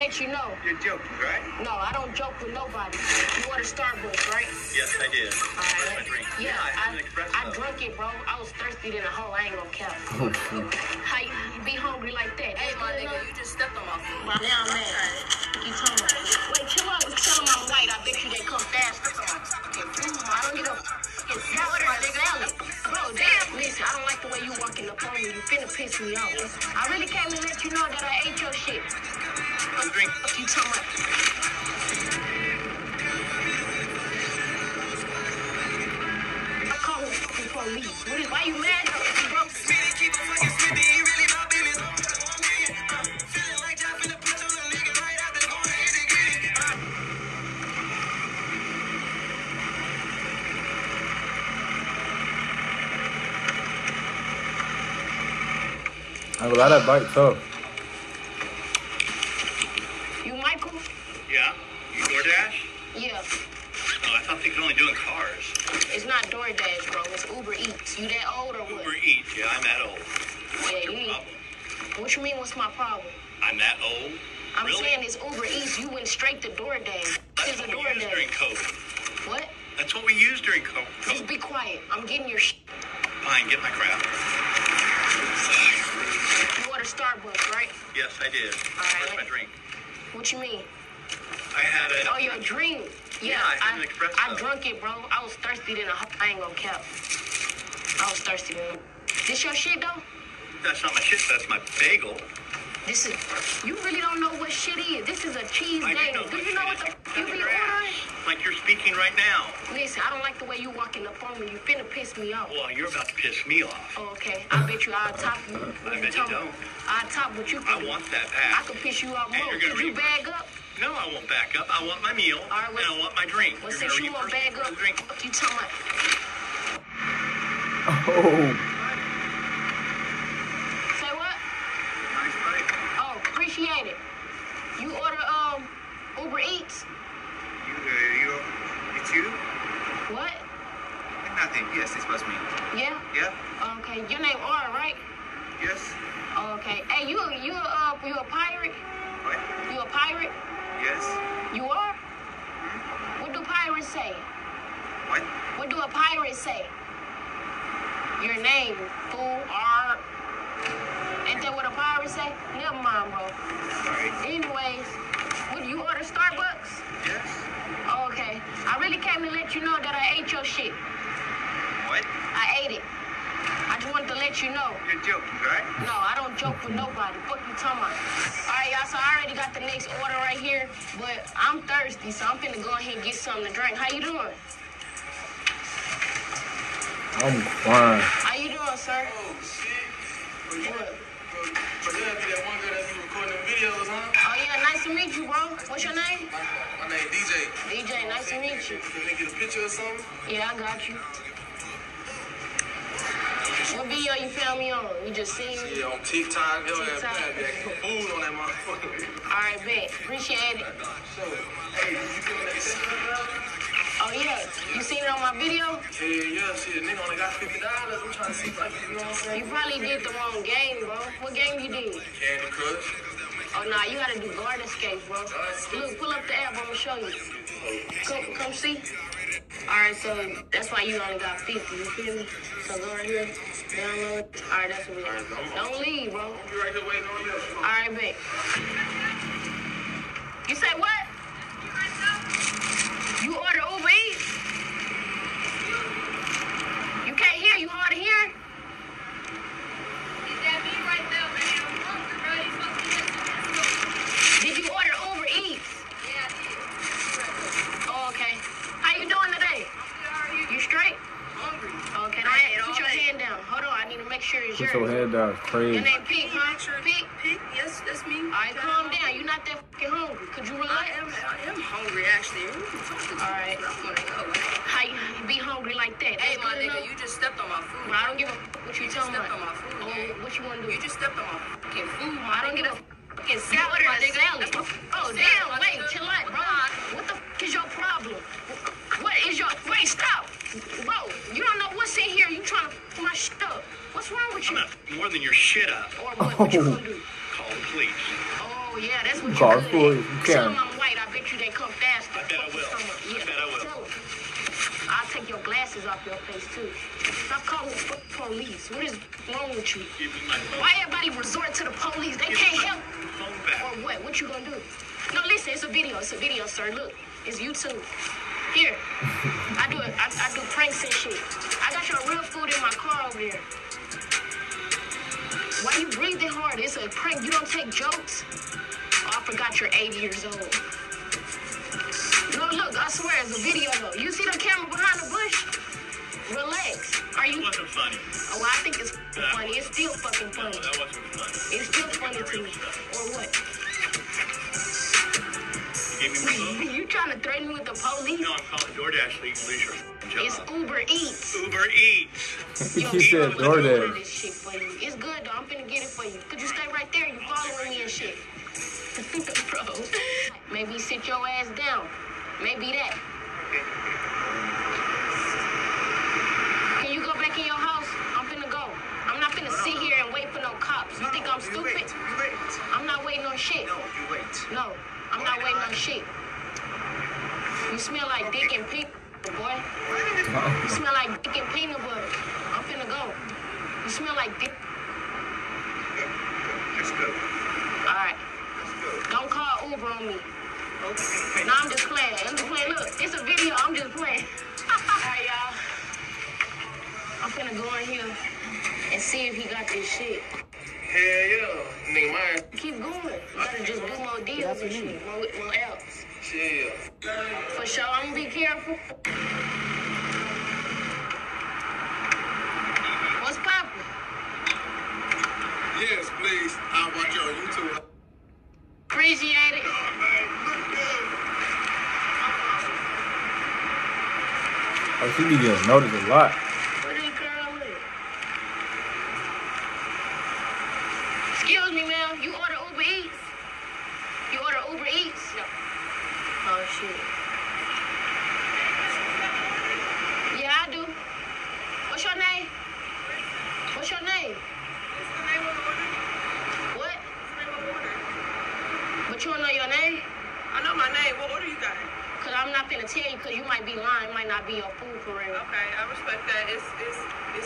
let you know. You're joking, right? No, I don't joke with nobody. You ordered Starbucks, right? Yes, I did. All Where's right. my drink? Yeah, I had I, an espresso. I drunk it, bro. I was thirsty than a hoe. I ain't gonna cap. How you, you be hungry like that? Hey, my nigga, you just stepped on my food. Now I'm mad. You talking about? Wait, chill out. Tell them I'm white. I bet you they come faster. I don't get a fucking salad, my nigga. Salad. Bro, damn. Listen, I don't like the way you walking up on me. You finna piss me off. I really came to let you know that I ate your shit. The drink. You talking about? I call the fucking police. What is, why you mad. I ain't gonna bite tough. You Michael? Yeah? You DoorDash? Yeah. Oh, I thought they could only do in cars. It's not DoorDash, bro. It's Uber Eats. You that old or what? Uber Eats. Yeah, I'm that old. Yeah, What's you your need. problem? What you mean? What's my problem? I'm that old? I'm really? saying it's Uber Eats. You went straight to DoorDash. That's It's a what we used during COVID. What? That's what we used during co- Just be quiet. I'm getting your sh. Fine, get my crap. You ordered Starbucks, right? Yes, I did. right. Where's my drink? What you mean? I had a. Oh, your drink. Yeah, Yeah, I had an espresso. I drunk it, bro. I was thirsty than a. I ain't gonna cap. I was thirsty than. This your shit though? That's not my shit. That's my bagel. This is. You really don't know what shit is. This is a cheese I bagel. know Do you know what the is. f- you That's be ordering? Like you're speaking right now. Listen, I don't like the way you're walking up on me. You finna piss me off. Well, you're about to piss me off. Oh, okay. I bet you I'll top you. I bet you don't. I'll top what you I can do. want that I back. can piss you off more. you're you bag up? No, I won't back up. I want my meal All right, and well- I want my drink. Well, You're since you want reimburse me bag for up, drink. what you talking about? Oh, Say what? Nice bite. Oh, appreciate it. You order um Uber Eats? You, uh, you, it's you? What? Nothing. Yes, it's was me. Yeah. Yeah? Okay. Your name right? Yes. Okay. Hey, you you uh you a pirate? What? You a pirate? Yes. You are? Hmm? What do pirates say? What? What do a pirate say? Your name, fool, R. Ain't that what a pirate say? Never mind, bro. Sorry. Anyways, would you order Starbucks? Yes. Okay. I really came to let you know that I ate your shit. What? I ate it. I just wanted to let you know. You're joking, right? No, I don't joke with nobody. Fuck you talking about. All right, y'all, so I already got the next order right here, but I'm thirsty, so I'm finna go ahead and get something to drink. How you doing? I'm fine. How you doing, sir? Oh shit. But you, What? but, but that be that one girl that be recording the videos, huh? Oh, yeah, nice to meet you, bro. What's your name? My, my name DJ. DJ, nice to meet you. Can we get a picture or something? Yeah, I got you. What video you found me on? You just seen me? Yeah, on TikTok. Yo, TikTok. that food on that motherfucker. All right, bet. Appreciate it. Hey, you that Oh, yeah. You seen it on my video? Yeah, yeah, shit. Nigga only got $50. I'm trying to see if I can, you know what I'm saying? You probably did the wrong game, bro. What game you did? Candy Crush. Oh, nah, you gotta do Gardenscapes, bro. Look, pull up the app. I'm gonna show you. Come, come see. All right, so that's why you only got 50. You feel me? So go right here, download. All right, that's what we I'm- Don't leave, bro. I'll be right here waiting on you. All right, bet. You say what? You order Uber Eats? You can't hear. You hard to hear? Did you order Uber Eats? Oh, okay. How you doing today? You straight? Okay, don't have, put your hand down. Hold on, I need to make sure it's Put yours. your head down. Crazy. Your name Pete, huh? Pete? Pig? Yes, that's me. All right, calm down. You're not that fucking hungry. Could you I am, I am hungry, actually. All right. How you, you be hungry like that? Hey, my nigga, enough? you just stepped on my food. But I don't give a fuck what you You talking stepped on my food. Oh, what you want to do? You just stepped on my fucking food, my I don't get a fucking salad, ordered my a nigga. salad. Oh, damn. Wait, chill out, bro. Do? Call the police. Oh, yeah, that's what call good. the police. You Tell can't. them I'm white. I bet you they come faster. I bet I will. Yeah. I bet I will. Tell 'em. I'll take your glasses off your face too. Stop calling the police. What is wrong with you? Give me my phone. Why everybody resort to the police? They Give can't help. phone back. Or what? What you gonna do? No, listen. It's a video. It's a video, sir. Look, it's YouTube. Here, I do it. I, I do pranks and shit. I got your real food in my car over there. Why you breathing hard? It's a prank. You don't take jokes. Oh, I forgot you're 80 years old. No, look. I swear, it's a video though. You see the camera behind the bush? Relax. Are It you? wasn't funny. Oh, I think it's funny. It's still fucking No, funny. that wasn't funny. It's still funny to me. Or what? You gave me my you trying to threaten me with the police? No, I'm calling DoorDash so you can lose your f***ing It's. Uber Eats. Uber Eats. Yo, He said bro, let DoorDash. this shit. It's good though. I'm finna get it for you. Could you stay right there? You following me and shit. Bro, maybe sit your ass down. Maybe that. Can you go back in your house? I'm finna go. I'm not finna sit here and wait for no cops. You think I'm You stupid? wait. You wait. I'm not waiting on shit. No, you wait. No, I'm oh not waiting on shit. You smell like dick and peanut, boy. You smell like dick and peanut butter. I'm finna go. You smell like dick. Let's go. Let's go. don't call Uber on me. Okay. No, I'm just playing. I'm just playing. Look, it's a video. I'm just playing. Alright, y'all. I'm finna go in here and see if he got this shit. Hell yeah. Nigga, mine. Keep going. You gotta just do more deals and shit. More, more else. Chill. For sure, I'm gonna be careful. What's poppin'? Yes, please. I'll watch you on YouTube. Appreciate it. Oh, she be getting noticed a lot. What is girl with? Excuse me, ma'am. You order Uber Eats? You order Uber Eats? No. Oh shit. Yeah, I do. What's your name? What's your name? What? But you don't know your name? I know my name. What order you got? Cause I'm not gonna tell you because you might be lying. It might not be your food for real. Okay, I respect that. It's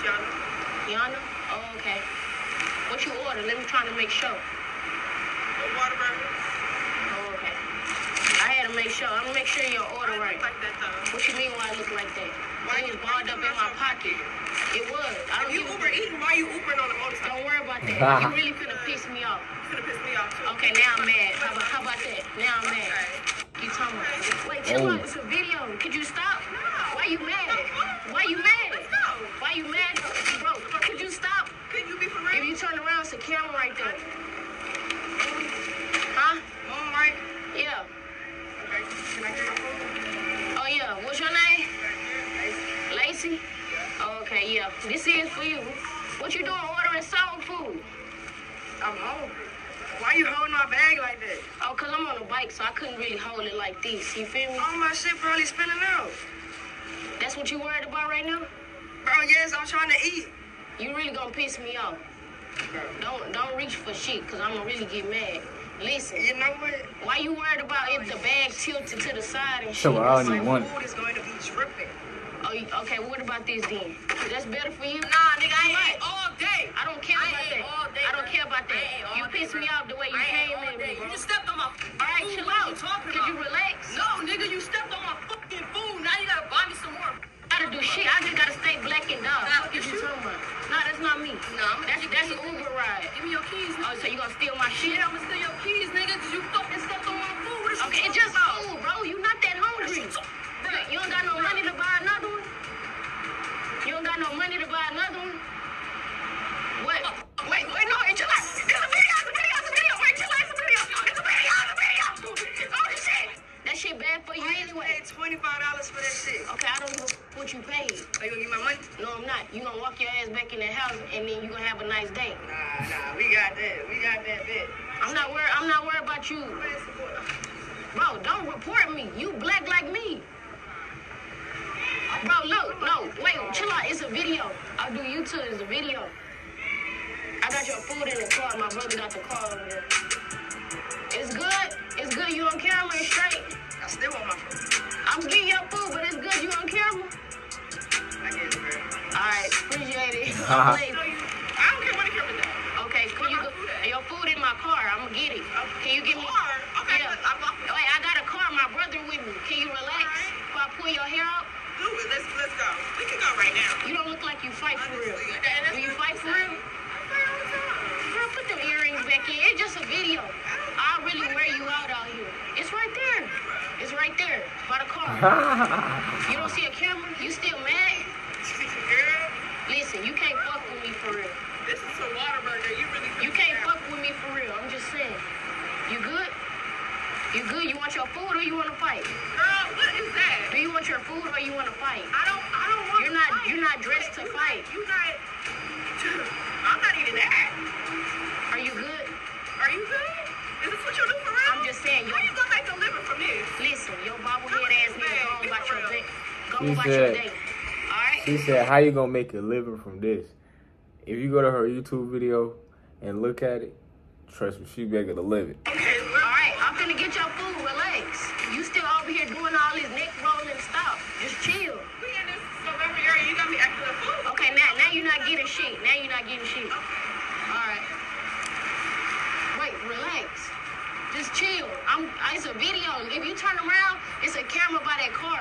it's it's Yana. Yana? Oh, okay. What you order? Let me try to make sure. A Whataburger. Oh, okay. I had to make sure. I'm gonna make sure your order I right. look like that though. What you mean why I look like that? Why it was balled up in my pocket? It was. I don't If you give a- Uber eating, why you Ubering on the motorcycle? Don't worry about that. you really finna piss me off. It's gonna piss me off too. Okay, now I'm mad. How about, how about that? Now I'm mad. Okay. You talking about? Wait, chill Oh. out. It's a video. Could you stop? No. Why you mad? Why you mad? Let's go. Why you mad, bro? Could you stop? Can you be for If real? You turn around, it's a camera right there. Huh? Mom, right? Yeah. Okay. Can I get my phone? Oh yeah. What's your name? Lacey. Oh, okay, yeah. This is for you. What you doing ordering soul food? I'm hungry. Why you holding my bag like that? Oh, cause I'm on a bike, so I couldn't really hold it like this. You feel me? All my shit probably spilling out. That's what you worried about right now? Bro, yes, I'm trying to eat. You really gonna piss me off. Don't don't reach for shit, cause I'ma really get mad. Listen, You know what? why you worried about if the bag tilted to the side and shit? So I don't My even want. food is going to be dripping. Oh, okay. What about this then? That's better for you. Nah, nigga, I What? ain't all day. I don't care I about ate that. all day, I don't care about that. You pissed me off the way you I came all at me, bro. You just stepped on my All right, food. chill What are out. you talking Could you relax? No, nigga, you stepped on my fucking food. Now you gotta buy me some more. Gotta do shit. I just gotta stay black and dog. Nah, What you talking about? Nah, that's not me. Nah, I'm That's that's an Uber ride. Give me your keys. Oh, so you gonna steal my shit? Yeah, I'ma steal your keys, nigga, your ass back in the house and then you gonna have a nice day. Nah, nah, we got that. We got that bit. I'm not worried. I'm not worried about you, bro. Don't report me. You black like me. Bro, look, no, wait, chill out. It's a video. I'll do YouTube. It's a video. I got your food in the car. My brother got the car over there. It's good. It's good. You on camera is straight. Appreciate it. Please. I don't care what the camera's at. Okay, can you go, your food in my car? I'm gonna get it. Oh, can you give me? Car? Okay, Yeah. I'm walking. Wait, I got a car. My brother with me. Can you relax? If I pull your hair up. Do it. Let's let's go. We can go right now. you don't look like you fight for real. Honestly, and that's Do you fight for real? I fight all time. Girl, put them earrings back in. It's just a video. I'll really wear you out out here. It's right there. It's right there by the car. You don't see a camera? You still mad? Girl, Listen, you can't fuck with me for real. this is a Whataburger. You really You can't fuck with me for real. I'm just saying. You good? You good? You want your food or you want to fight? Girl, what is that? Do you want your food or you want to fight? I don't. I don't want. You're not- Fight. you're not dressed to You fight. Not, you not. I'm not even that. Are you good? Are you good? Is this what you do for real? I'm just saying. You How you gonna make a living from this? listen. Your bobblehead ass nigga go on about your day. Go He about your said- day. All right. She said, "How you gonna make a living from this?" If you go to her YouTube video and look at it, trust me, she making a living. Okay, All we're. I'm finna get your food. Relax. You still over here doing all this neck rolling stuff. Just chill. we in this November area. You got me acting a fool. Okay. Now, now you're not getting shit. Now you're not getting shit. All right. Wait. Relax. Just chill. I'm. It's a video. If you turn around, it's a camera by that car.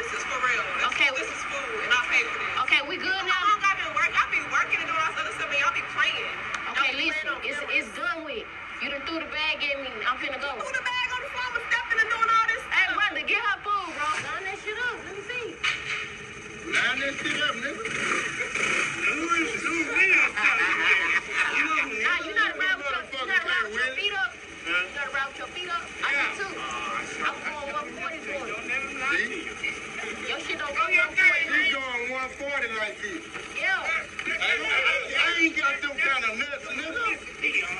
This is for real. This, Okay. This is food, and I pay for this. Okay. We good How now. long I been working? I be working and doing all this other stuff, and y'all be playing. Okay, listen, it's it's done with. You done threw the bag at me. I'm finna go. Threw the bag on the floor, was stepping and doing all this Hey, stuff. brother, get her food, bro. Line that shit up. Let me see. Line that shit up, nigga. Nah, you not around with your, you not around with your feet up. You not around with your feet up. I do too. I'm going 140 for it. Your shit don't go 140. She going 140 like this. Yeah. I, I, I ain't got them kind of nuts, nigga. That's a real nigga, nigga. I ain't got them kind of nuts. That shit. I might go, I might come down about 50, 60 Hey, like this. hey, look, you but think you 140? crazy for, for a thousand? Hey, look, you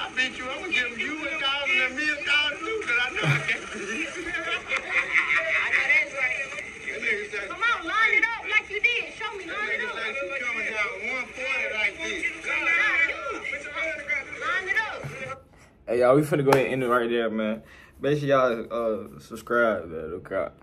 I beat you, I'm gonna give you a thousand and me a thousand too, cause I know I can. I know that's right. That nigga say, Come on, line it up like you did. Show me, that line it nigga up. say she coming down 140 like this. Line it up. Hey y'all, we finna go ahead and end it right there, man. Make sure y'all uh subscribe. Man. Out.